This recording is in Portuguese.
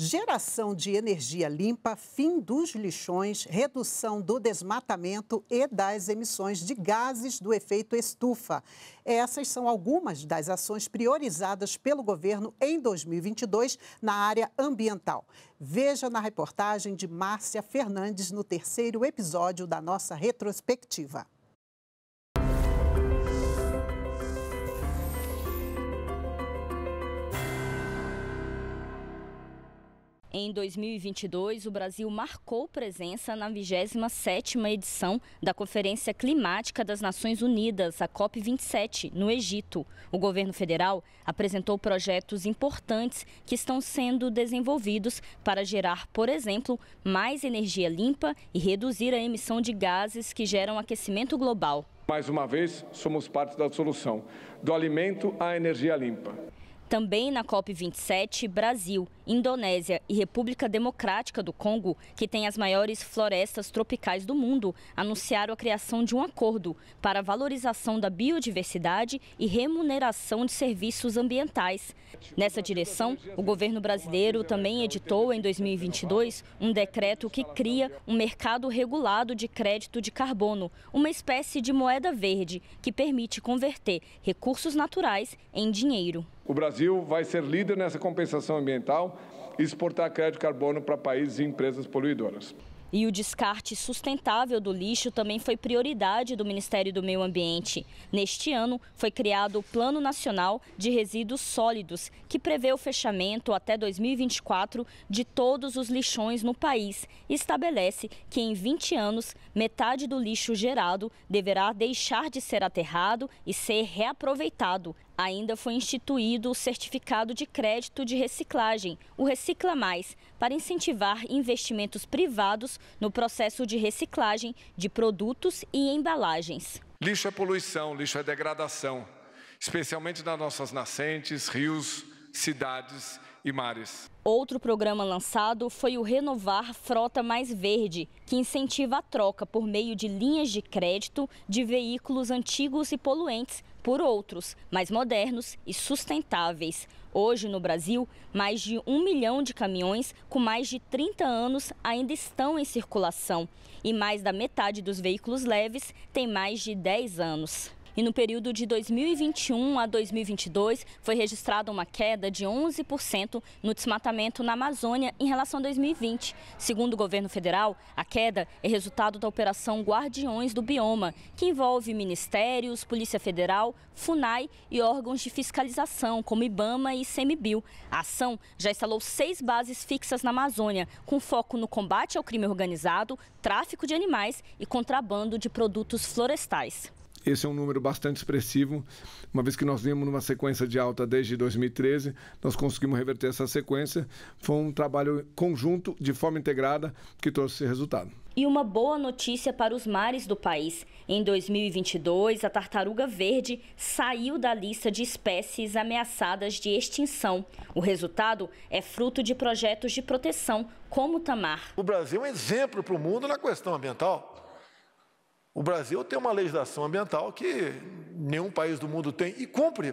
geração de energia limpa, fim dos lixões, redução do desmatamento e das emissões de gases do efeito estufa. Essas são algumas das ações priorizadas pelo governo em 2022 na área ambiental. Veja na reportagem de Márcia Fernandes no terceiro episódio da nossa retrospectiva. Em 2022, o Brasil marcou presença na 27ª edição da Conferência Climática das Nações Unidas, a COP27, no Egito. O governo federal apresentou projetos importantes que estão sendo desenvolvidos para gerar, por exemplo, mais energia limpa e reduzir a emissão de gases que geram aquecimento global. Mais uma vez, somos parte da solução, do alimento à energia limpa. Também na COP27, Brasil, Indonésia e República Democrática do Congo, que têm as maiores florestas tropicais do mundo, anunciaram a criação de um acordo para valorização da biodiversidade e remuneração de serviços ambientais. Nessa direção, o governo brasileiro também editou em 2022 um decreto que cria um mercado regulado de crédito de carbono, uma espécie de moeda verde que permite converter recursos naturais em dinheiro. O Brasil vai ser líder nessa compensação ambiental e exportar crédito de carbono para países e empresas poluidoras. E o descarte sustentável do lixo também foi prioridade do Ministério do Meio Ambiente. Neste ano, foi criado o Plano Nacional de Resíduos Sólidos, que prevê o fechamento até 2024 de todos os lixões no país e estabelece que em 20 anos, metade do lixo gerado deverá deixar de ser aterrado e ser reaproveitado, Ainda foi instituído o certificado de crédito de reciclagem, o Recicla Mais, para incentivar investimentos privados no processo de reciclagem de produtos e embalagens. Lixo é poluição, lixo é degradação, especialmente nas nossas nascentes, rios, cidades e mares. Outro programa lançado foi o Renovar Frota Mais Verde, que incentiva a troca por meio de linhas de crédito de veículos antigos e poluentes por outros, mais modernos e sustentáveis. Hoje, no Brasil, mais de um milhão de caminhões com mais de 30 anos ainda estão em circulação e mais da metade dos veículos leves tem mais de 10 anos. E no período de 2021 a 2022 foi registrada uma queda de 11% no desmatamento na Amazônia em relação a 2020. Segundo o governo federal, a queda é resultado da operação Guardiões do Bioma, que envolve ministérios, Polícia Federal, FUNAI e órgãos de fiscalização, como IBAMA e ICMBio. A ação já instalou seis bases fixas na Amazônia, com foco no combate ao crime organizado, tráfico de animais e contrabando de produtos florestais. Esse é um número bastante expressivo, uma vez que nós vimos numa sequência de alta desde 2013, nós conseguimos reverter essa sequência. Foi um trabalho conjunto, de forma integrada, que trouxe esse resultado. E uma boa notícia para os mares do país. Em 2022, a tartaruga verde saiu da lista de espécies ameaçadas de extinção. O resultado é fruto de projetos de proteção, como o Tamar. O Brasil é um exemplo para o mundo na questão ambiental. O Brasil tem uma legislação ambiental que nenhum país do mundo tem e cumpre.